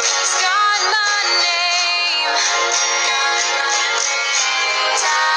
It's got my name. Got my name.